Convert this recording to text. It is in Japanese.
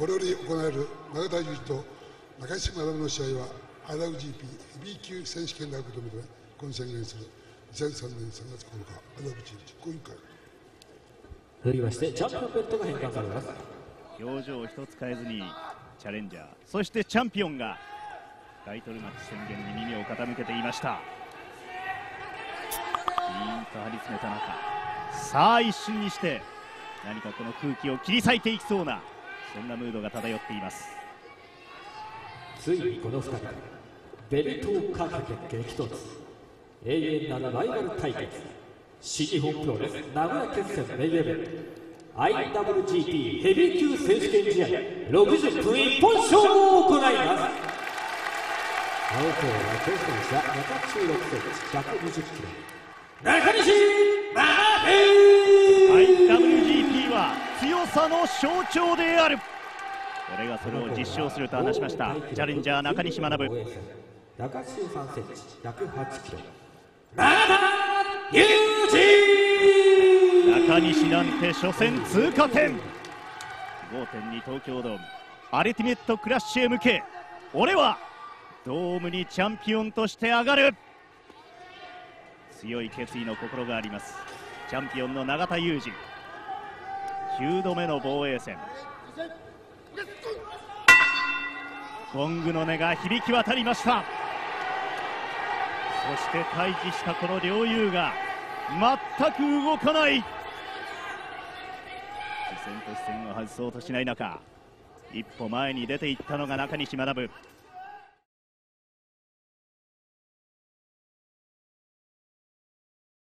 これより行われる永田裕二と中島学の試合は RGP ヘビー級選手権であることを認め今宣言する2003年3月9日 RGP 実行委員会続きましてチャンピオンベットが返還されます。表情を一つ変えずにチャレンジャーそしてチャンピオンがタイトルマッチ宣言に耳を傾けていました。ピーンと張り詰めた中さあ一瞬にして何かこの空気を切り裂いていきそうなそんなムードが漂っています。ついにこの2人ベルトをかけて激突。永遠なるライバル対決。新日本プロレス名古屋決戦メインイベント。IWGP ヘビー級選手権試合。60分一本勝負を行います。青コーは挑戦者116センチ120キロ。中西さの象徴である。俺がそれを実証すると話しました。チャレンジャー中西学183センチ108キロ。中中西なんて初戦通過点。5.2東京ドーム。アルティメットクラッシュへ向け俺はドームにチャンピオンとして上がる。強い決意の心があります。チャンピオンの永田裕二9度目の防衛戦。ゴングの音が響き渡りました。そして対峙したこの両雄が全く動かない。視線と視線を外そうとしない中一歩前に出ていったのが中西学。